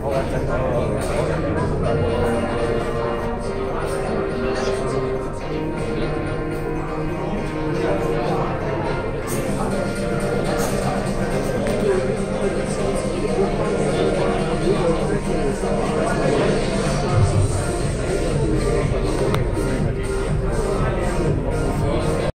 どうですか?